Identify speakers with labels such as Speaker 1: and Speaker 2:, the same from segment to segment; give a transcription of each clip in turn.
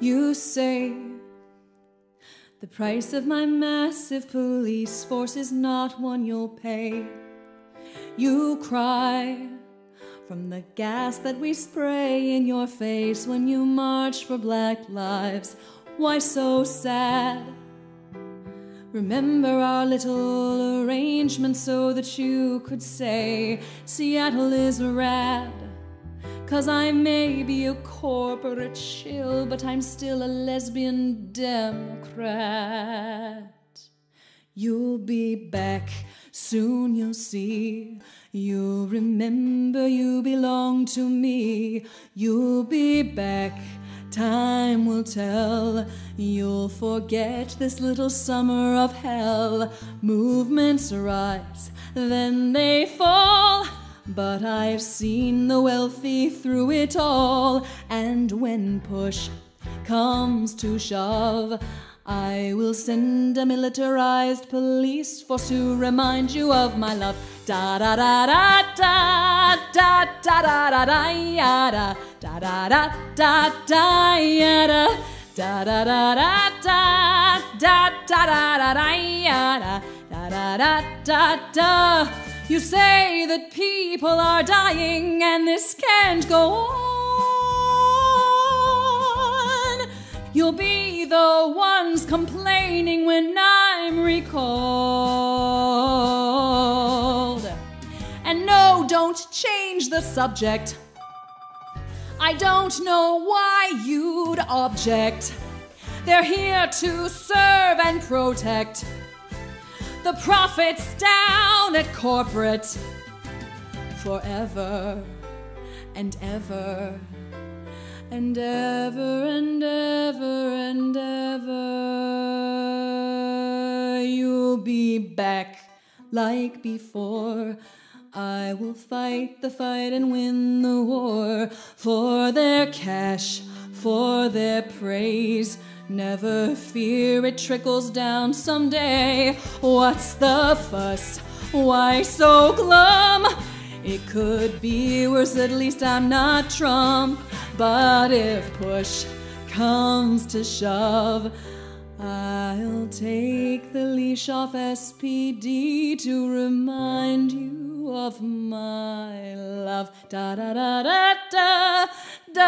Speaker 1: You say the price of my massive police force is not one you'll pay. You cry from the gas that we spray in your face when you march for black lives. Why so sad? Remember our little arrangement so that you could say Seattle is rad. Cause I may be a corporate shill, but I'm still a lesbian Democrat. You'll be back, soon you'll see. You'll remember you belong to me. You'll be back, time will tell. You'll forget this little summer of hell. Movements rise, then they fall. But I've seen the wealthy through it all, and when push comes to shove, I will send a militarized police force to remind you of my love. Da da da da da da da da da da yada da da da da da yada da da da da da da da da da da yada da da da da da. You say that people are dying and this can't go on. You'll be the ones complaining when I'm recalled. And no, don't change the subject. I don't know why you'd object. They're here to serve and protect the profits down at corporate forever and ever and ever and ever and ever. You'll be back like before. I will fight the fight and win the war for their cash, for their praise Never fear it trickles down someday. What's the fuss? Why so glum? It could be worse, at least I'm not Trump. But if push comes to shove, I'll take the leash off SPD to remind you of my love. Da da da da da da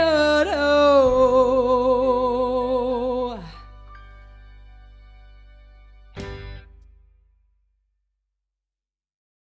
Speaker 1: Oh.